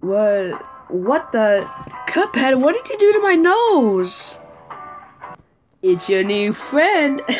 What? What the? Cuphead, what did you do to my nose? It's your new friend.